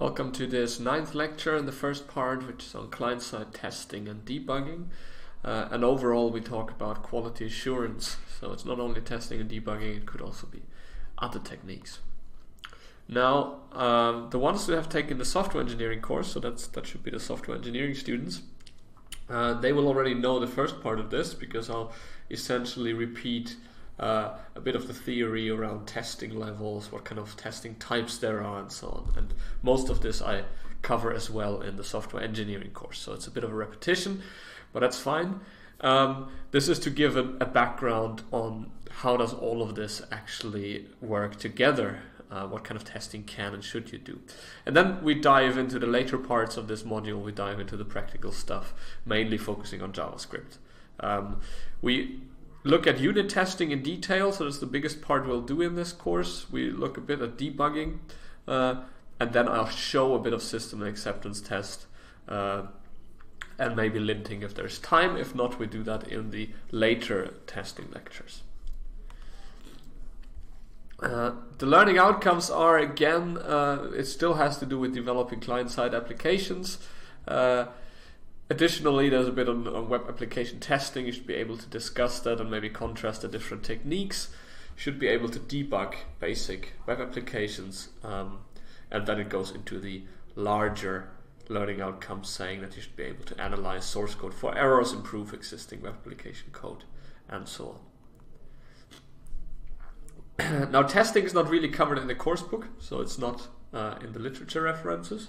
Welcome to this ninth lecture in the first part, which is on client-side testing and debugging. Uh, and overall, we talk about quality assurance. So it's not only testing and debugging; it could also be other techniques. Now, um, the ones who have taken the software engineering course, so that's that should be the software engineering students, uh, they will already know the first part of this because I'll essentially repeat uh, a bit of the theory around testing levels, what kind of testing types there are, and so on. And most of this I cover as well in the software engineering course. So it's a bit of a repetition, but that's fine. Um, this is to give a, a, background on how does all of this actually work together. Uh, what kind of testing can and should you do? And then we dive into the later parts of this module. We dive into the practical stuff, mainly focusing on JavaScript. Um, we look at unit testing in detail. So that's the biggest part we'll do in this course. We look a bit at debugging, uh, and then I'll show a bit of system acceptance test, uh, and maybe linting if there's time. If not, we do that in the later testing lectures. Uh, the learning outcomes are again, uh, it still has to do with developing client-side applications. Additionally, there's a bit on, on, web application testing. You should be able to discuss that and maybe contrast the different techniques. You should be able to debug basic web applications, um, and then it goes into the larger learning outcomes, saying that you should be able to analyze source code for errors, improve existing web application code, and so on. now, testing is not really covered in the course book, so it's not uh, in the literature references.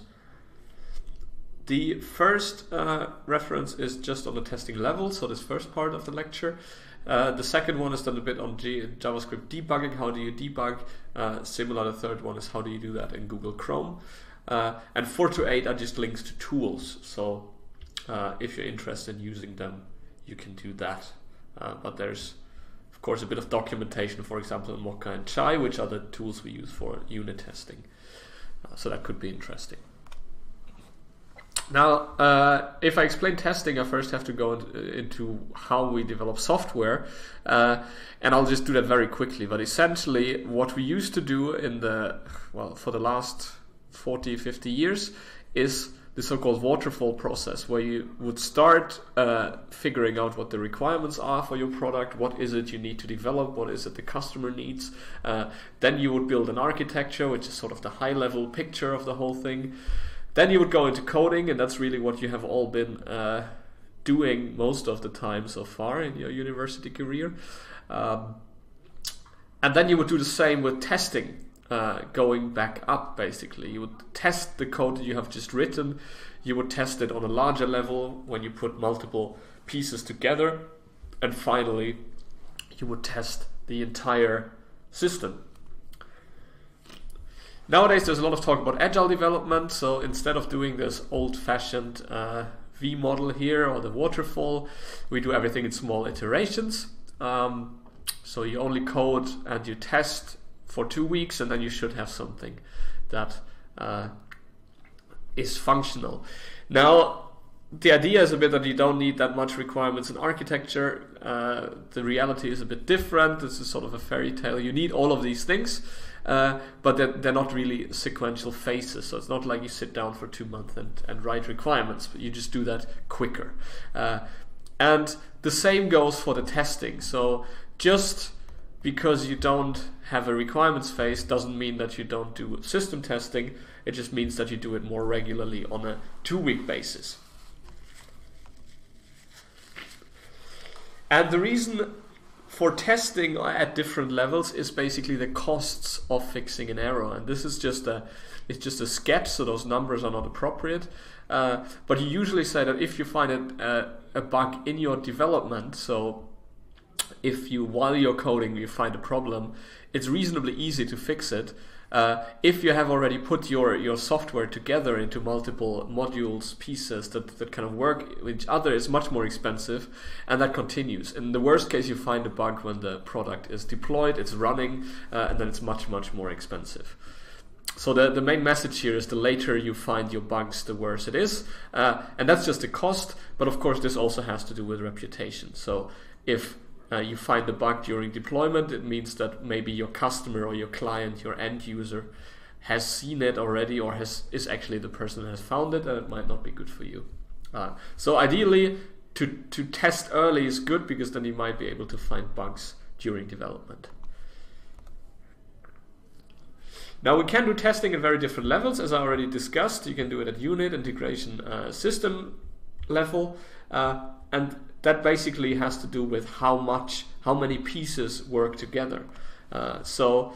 The first uh, reference is just on the testing level, so this first part of the lecture. Uh, the second one is done a bit on G JavaScript debugging. How do you debug? Uh, similar, the third one is how do you do that in Google Chrome. Uh, and 4 to 8 are just links to tools. So uh, if you're interested in using them, you can do that. Uh, but there's, of course, a bit of documentation, for example, in Mocha and Chai, which are the tools we use for unit testing. so that could be interesting. Now, uh, if I explain testing, I first have to go into how we develop software, uh, and I'll just do that very quickly. But essentially, what we used to do in the, well, for the last 40, 50 years is the so-called waterfall process, where you would start uh, figuring out what the requirements are for your product, what is it you need to develop, what is it the customer needs. Uh, then you would build an architecture, which is sort of the high-level picture of the whole thing. Then you would go into coding, and that's really what you have all been uh, doing most of the time so far in your university career. Um, and then you would do the same with testing, uh, going back up basically. You would test the code that you have just written, you would test it on a larger level when you put multiple pieces together, and finally, you would test the entire system. Nowadays, there's a lot of talk about agile development. So instead of doing this old-fashioned uh, V model here or the waterfall, we do everything in small iterations. Um, so you only code and you test for two weeks, and then you should have something that uh, is functional. Now, the idea is a bit that you don't need that much requirements in architecture. Uh, the reality is a bit different. This is sort of a fairy tale. You need all of these things. Uh, but they're, they're, not really sequential phases. So it's not like you sit down for two months and, and write requirements, but you just do that quicker. Uh, and the same goes for the testing. So just because you don't have a requirements phase doesn't mean that you don't do system testing. It just means that you do it more regularly on a two week basis. And the reason for testing at different levels is basically the costs of fixing an error, and this is just a it's just a sketch, so those numbers are not appropriate. Uh, but you usually say that if you find a, a bug in your development, so if you while you're coding you find a problem, it's reasonably easy to fix it. Uh, if you have already put your, your software together into multiple modules, pieces that, that kind of work with each other, is much more expensive, and that continues. In the worst case, you find a bug when the product is deployed, it's running, uh, and then it's much, much more expensive. So the, the main message here is the later you find your bugs, the worse it is. Uh, and that's just the cost, but of course this also has to do with reputation. So if uh, you find a bug during deployment, it means that maybe your customer or your client, your end user, has seen it already or has is actually the person that has found it, and it might not be good for you. Uh, so ideally, to to test early is good because then you might be able to find bugs during development. Now we can do testing at very different levels, as I already discussed. You can do it at unit, integration, uh, system level, uh, and that basically has to do with how much, how many pieces work together. Uh, so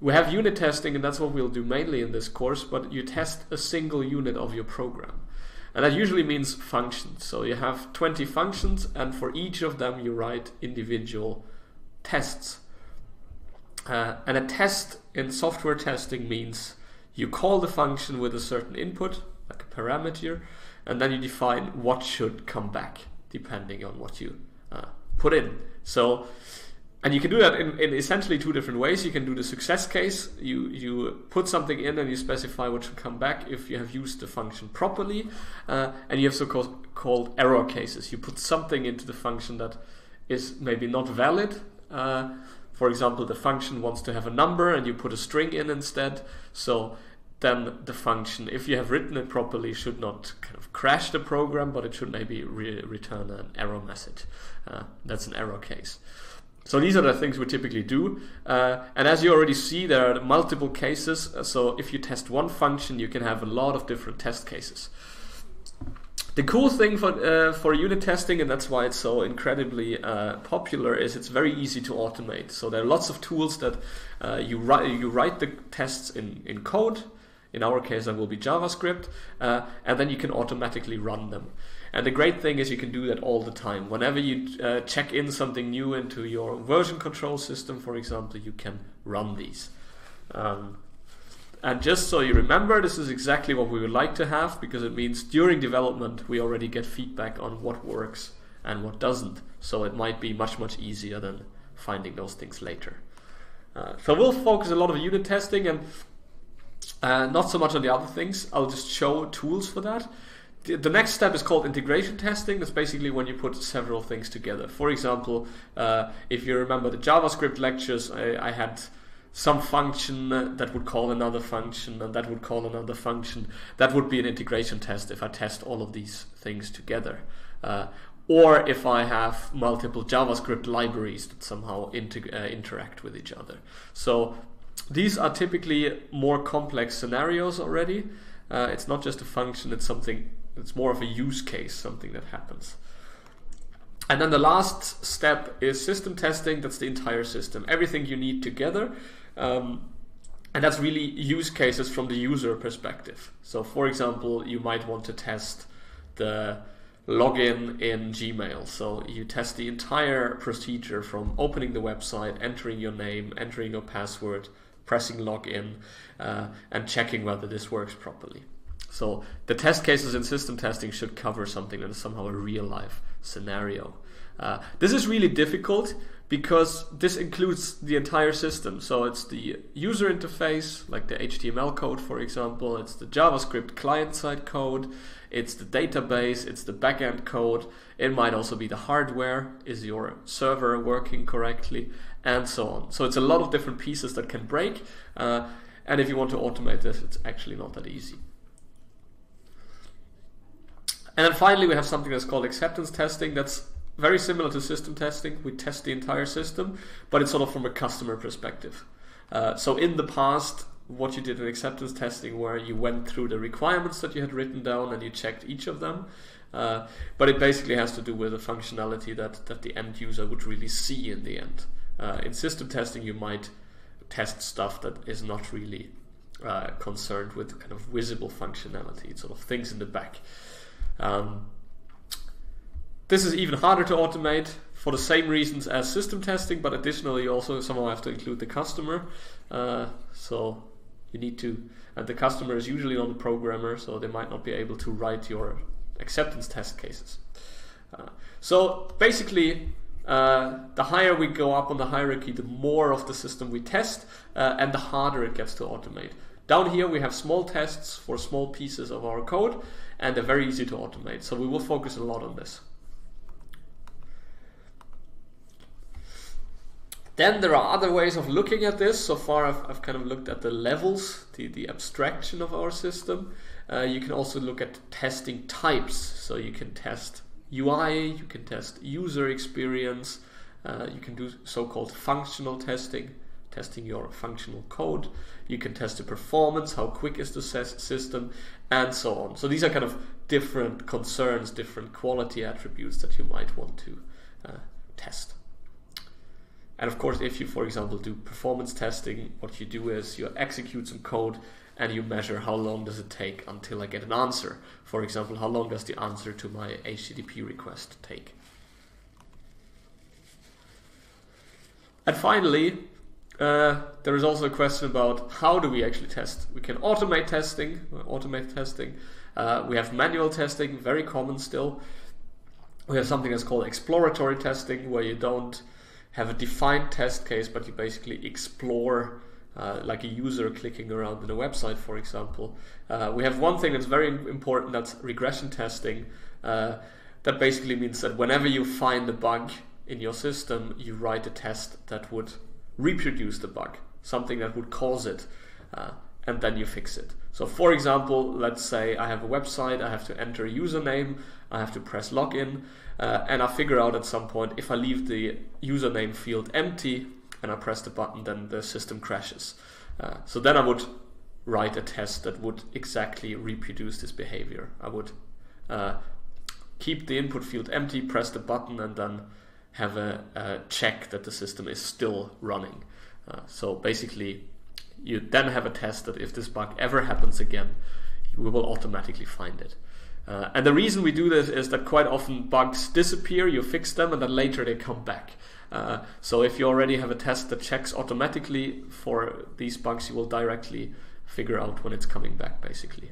we have unit testing, and that's what we'll do mainly in this course. But you test a single unit of your program, and that usually means functions. So you have 20 functions, and for each of them you write individual tests. Uh, and a test in software testing means you call the function with a certain input, like a parameter, and then you define what should come back depending on what you uh, put in. So, and you can do that in, in, essentially two different ways. You can do the success case. You you put something in and you specify what should come back if you have used the function properly, uh, and you have so-called called error cases. You put something into the function that is maybe not valid. Uh, for example, the function wants to have a number and you put a string in instead. So then the function, if you have written it properly, should not kind of crash the program, but it should maybe re return an error message. Uh, that's an error case. So these are the things we typically do. Uh, and as you already see, there are multiple cases. So if you test one function, you can have a lot of different test cases. The cool thing for uh, for unit testing, and that's why it's so incredibly uh, popular, is it's very easy to automate. So there are lots of tools that uh, you write you write the tests in in code. In our case, that will be JavaScript, uh, and then you can automatically run them. And the great thing is you can do that all the time. Whenever you uh, check in something new into your version control system, for example, you can run these. Um, and just so you remember, this is exactly what we would like to have because it means during development we already get feedback on what works and what doesn't. So it might be much, much easier than finding those things later. Uh, so we'll focus a lot of unit testing and uh, not so much on the other things. I'll just show tools for that. The, the next step is called integration testing. That's basically when you put several things together. For example, uh, if you remember the JavaScript lectures, I, I had some function that would call another function and that would call another function. That would be an integration test if I test all of these things together. Uh, or if I have multiple JavaScript libraries that somehow inter uh, interact with each other. So these are typically more complex scenarios already. Uh, it's not just a function, it's something, it's more of a use case, something that happens. And then the last step is system testing. That's the entire system. Everything you need together um, and that's really use cases from the user perspective. So, for example, you might want to test the login in Gmail. So, you test the entire procedure from opening the website, entering your name, entering your password, pressing login, uh, and checking whether this works properly. So, the test cases in system testing should cover something that is somehow a real life scenario. Uh, this is really difficult because this includes the entire system. So it's the user interface, like the HTML code, for example, it's the JavaScript client side code, it's the database, it's the backend code, it might also be the hardware, is your server working correctly, and so on. So it's a lot of different pieces that can break, uh, and if you want to automate this, it's actually not that easy. And then finally, we have something that's called acceptance testing. That's very similar to system testing. We test the entire system, but it's sort of from a customer perspective. Uh, so in the past, what you did in acceptance testing, where you went through the requirements that you had written down and you checked each of them, uh, but it basically has to do with the functionality that, that the end user would really see in the end. Uh, in system testing, you might test stuff that is not really uh, concerned with kind of visible functionality, it's sort of things in the back. Um, this is even harder to automate for the same reasons as system testing, but additionally, also somehow have to include the customer. Uh, so you need to, and the customer is usually not a programmer, so they might not be able to write your acceptance test cases. Uh, so basically, uh, the higher we go up on the hierarchy, the more of the system we test, uh, and the harder it gets to automate. Down here, we have small tests for small pieces of our code, and they're very easy to automate. So we will focus a lot on this. Then there are other ways of looking at this. So far, I've, I've kind of looked at the levels, the, the abstraction of our system. Uh, you can also look at testing types. So you can test UI, you can test user experience, uh, you can do so called functional testing, testing your functional code. You can test the performance, how quick is the system, and so on. So these are kind of different concerns, different quality attributes that you might want to uh, test. And of course, if you, for example, do performance testing, what you do is you execute some code and you measure how long does it take until I get an answer. For example, how long does the answer to my HTTP request take? And finally, uh, there is also a question about how do we actually test. We can automate testing, automate testing. Uh, we have manual testing, very common still. We have something that's called exploratory testing, where you don't have a defined test case, but you basically explore uh, like a user clicking around in a website, for example. Uh, we have one thing that's very important that's regression testing. Uh, that basically means that whenever you find a bug in your system, you write a test that would reproduce the bug, something that would cause it, uh, and then you fix it. So, for example, let's say I have a website, I have to enter a username, I have to press login, uh, and I figure out at some point if I leave the username field empty and I press the button, then the system crashes. Uh, so then I would write a test that would exactly reproduce this behavior. I would uh, keep the input field empty, press the button, and then have a, a check that the system is still running. Uh, so basically, you then have a test that if this bug ever happens again, we will automatically find it. Uh, and the reason we do this is that quite often bugs disappear, you fix them, and then later they come back. Uh, so if you already have a test that checks automatically for these bugs, you will directly figure out when it's coming back, basically.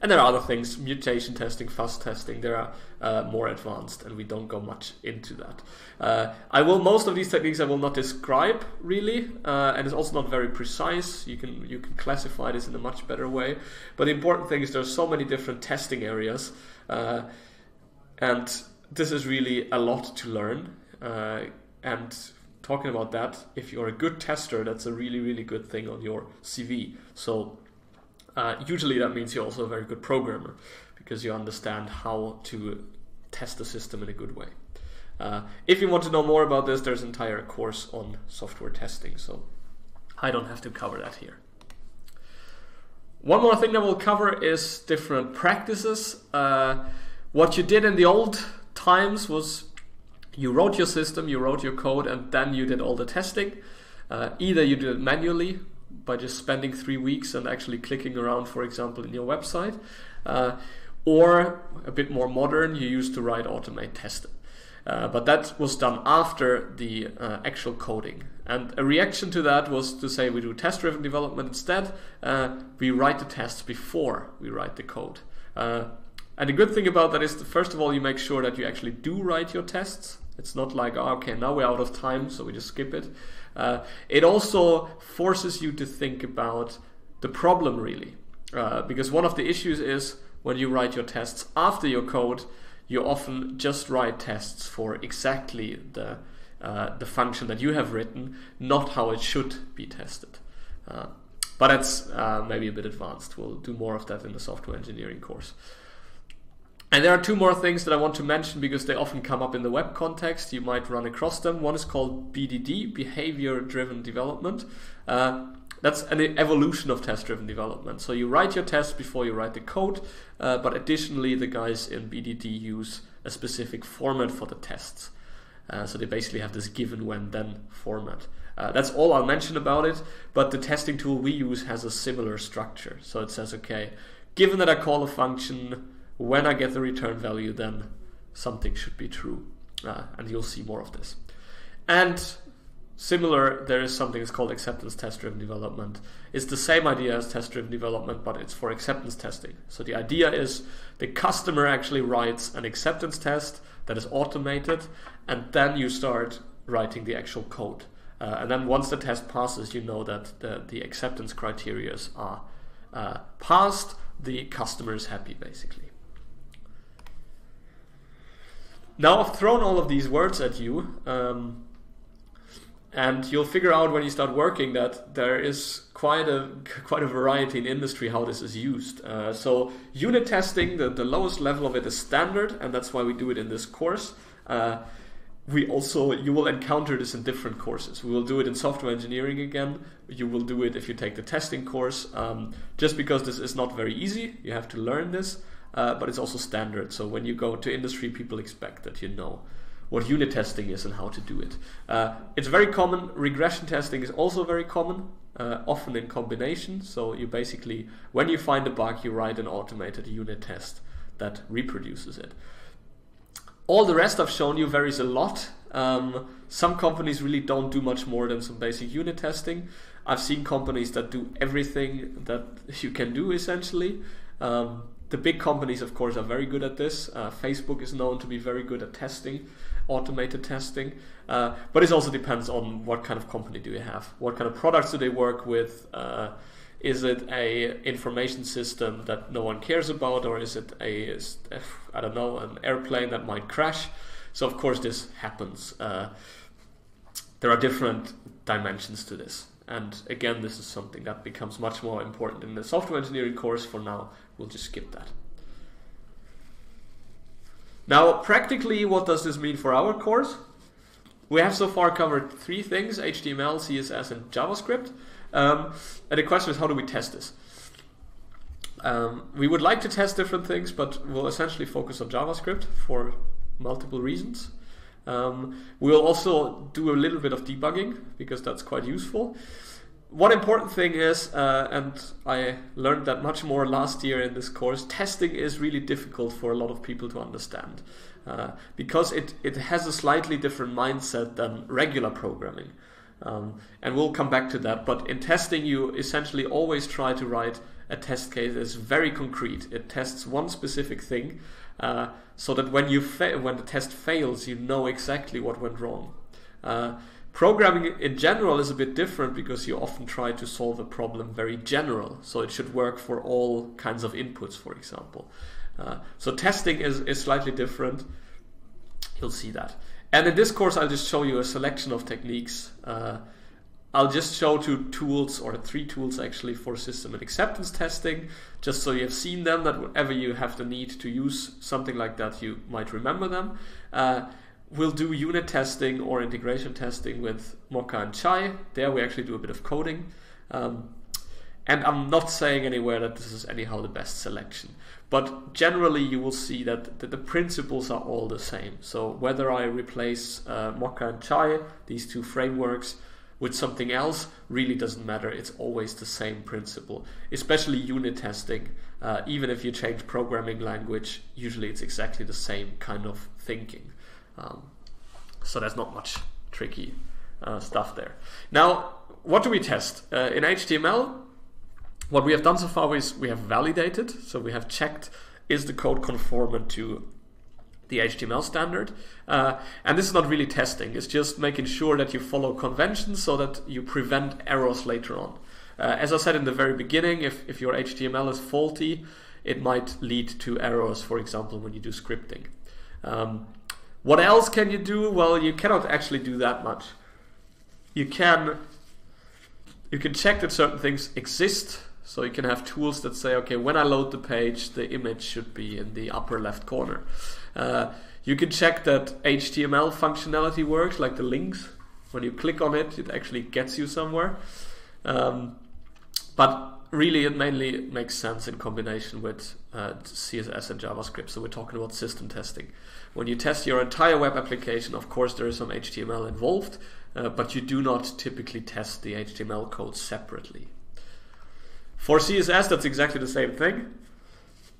And there are other things, mutation testing, fuzz testing, they are uh, more advanced and we don't go much into that. Uh, I will, most of these techniques I will not describe really, uh, and it's also not very precise. You can, you can classify this in a much better way. But the important thing is there are so many different testing areas, uh, and this is really a lot to learn. Uh, and talking about that, if you're a good tester, that's a really, really good thing on your CV. So uh, usually that means you're also a very good programmer because you understand how to test the system in a good way. Uh, if you want to know more about this, there's an entire course on software testing, so I don't have to cover that here. One more thing that we'll cover is different practices. Uh, what you did in the old times was you wrote your system, you wrote your code, and then you did all the testing. Uh, either you did it manually by just spending three weeks and actually clicking around, for example, in your website. Uh, or a bit more modern, you used to write automate testing. Uh, but that was done after the uh, actual coding. And a reaction to that was to say we do test driven development instead. Uh, we write the tests before we write the code. Uh, and the good thing about that is, that first of all, you make sure that you actually do write your tests. It's not like, oh, okay, now we're out of time, so we just skip it. Uh, it also forces you to think about the problem really. Uh, because one of the issues is when you write your tests after your code, you often just write tests for exactly the, uh, the function that you have written, not how it should be tested. Uh, but that's uh, maybe a bit advanced. We'll do more of that in the software engineering course. And there are two more things that I want to mention because they often come up in the web context. You might run across them. One is called BDD, Behavior Driven Development. Uh, that's an evolution of test driven development. So you write your test before you write the code, uh, but additionally, the guys in BDD use a specific format for the tests. Uh, so they basically have this given when then format. Uh, that's all I'll mention about it, but the testing tool we use has a similar structure. So it says, okay, given that I call a function, when I get the return value, then something should be true. Uh, and you'll see more of this. And similar, there is something that's called acceptance test driven development. It's the same idea as test driven development, but it's for acceptance testing. So the idea is the customer actually writes an acceptance test that is automated, and then you start writing the actual code. Uh, and then once the test passes, you know that the, the acceptance criteria are uh, passed, the customer is happy basically. Now I've thrown all of these words at you. Um, and you'll figure out when you start working that there is quite a quite a variety in industry how this is used. Uh, so unit testing, the, the lowest level of it is standard, and that's why we do it in this course. Uh, we also you will encounter this in different courses. We will do it in software engineering again. You will do it if you take the testing course. Um, just because this is not very easy, you have to learn this, uh, but it's also standard. So when you go to industry, people expect that you know what unit testing is and how to do it. Uh, it's very common. Regression testing is also very common, uh, often in combination. So you basically, when you find a bug, you write an automated unit test that reproduces it. All the rest I've shown you varies a lot. Um, some companies really don't do much more than some basic unit testing. I've seen companies that do everything that you can do essentially. Um, the big companies, of course, are very good at this. Uh, Facebook is known to be very good at testing automated testing. Uh, but it also depends on what kind of company do you have, what kind of products do they work with. Uh, is it a information system that no one cares about, or is it a I don't know an airplane that might crash? So of course this happens. Uh, there are different dimensions to this, and again, this is something that becomes much more important in the software engineering course. For now, we'll just skip that. Now, practically, what does this mean for our course? We have so far covered three things, HTML, CSS, and JavaScript. Um, and the question is, how do we test this? Um, we would like to test different things, but we'll essentially focus on JavaScript for multiple reasons. Um, we'll also do a little bit of debugging because that's quite useful one important thing is, uh, and I learned that much more last year in this course, testing is really difficult for a lot of people to understand uh, because it, it has a slightly different mindset than regular programming. Um, and we'll come back to that. But in testing, you essentially always try to write a test case that's very concrete. It tests one specific thing, uh, so that when you when the test fails, you know exactly what went wrong. Programming in general is a bit different because you often try to solve a problem very general, so it should work for all kinds of inputs, for example. Uh, so testing is, is slightly different. You'll see that. And in this course, I'll just show you a selection of techniques. Uh, I'll just show two tools, or three tools actually, for system and acceptance testing, just so you have seen them, that whenever you have the need to use something like that, you might remember them. Uh, We'll do unit testing or integration testing with Mocha and Chai. There we actually do a bit of coding. Um, and I'm not saying anywhere that this is anyhow the best selection. But generally, you will see that, that the principles are all the same. So whether I replace uh, Mocha and Chai, these two frameworks, with something else really doesn't matter. It's always the same principle, especially unit testing. Uh, even if you change programming language, usually it's exactly the same kind of thinking. Um, so there's not much tricky uh, stuff there. Now, what do we test? Uh, in HTML, what we have done so far is we have validated, so we have checked is the code conformant to the HTML standard. Uh, and this is not really testing, it's just making sure that you follow conventions so that you prevent errors later on. Uh, as I said in the very beginning, if, if your HTML is faulty, it might lead to errors, for example, when you do scripting. Um, what else can you do? Well, you cannot actually do that much. You can you can check that certain things exist. So you can have tools that say, okay, when I load the page, the image should be in the upper left corner. Uh, you can check that HTML functionality works, like the links. When you click on it, it actually gets you somewhere. Um, but really, it mainly makes sense in combination with uh, CSS and JavaScript. So we're talking about system testing. When you test your entire web application, of course, there is some HTML involved, uh, but you do not typically test the HTML code separately. For CSS, that's exactly the same thing.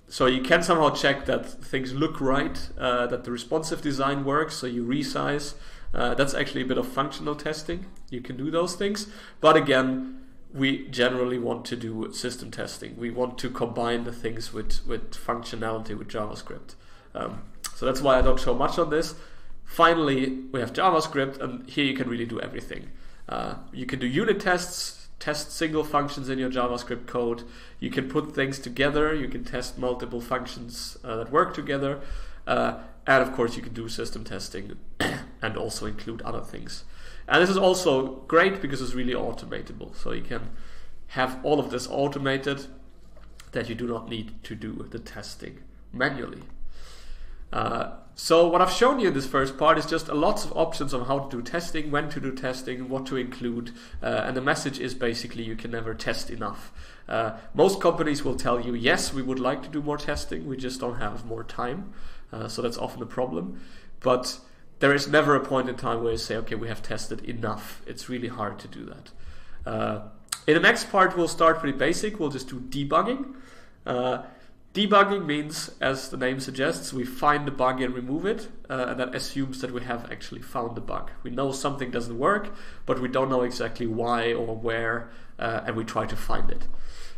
So you can somehow check that things look right, uh, that the responsive design works, so you resize. Uh, that's actually a bit of functional testing. You can do those things. But again, we generally want to do system testing. We want to combine the things with, with functionality with JavaScript. Um, so that's why I don't show much on this. Finally, we have JavaScript, and here you can really do everything. Uh, you can do unit tests, test single functions in your JavaScript code. You can put things together. You can test multiple functions uh, that work together. Uh, and of course, you can do system testing and also include other things. And this is also great because it's really automatable. So you can have all of this automated that you do not need to do the testing manually. Uh, so what I've shown you in this first part is just a lots of options on how to do testing, when to do testing, what to include, uh, and the message is basically you can never test enough. Uh, most companies will tell you, yes, we would like to do more testing, we just don't have more time. Uh, so that's often a problem. But there is never a point in time where you say, okay, we have tested enough. It's really hard to do that. Uh, in the next part, we'll start pretty basic. We'll just do debugging. Uh, debugging means, as the name suggests, we find the bug and remove it, uh, and that assumes that we have actually found the bug. We know something doesn't work, but we don't know exactly why or where, uh, and we try to find it.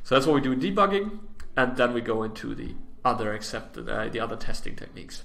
So that's what we do in debugging, and then we go into the other accepted, uh, the other testing techniques.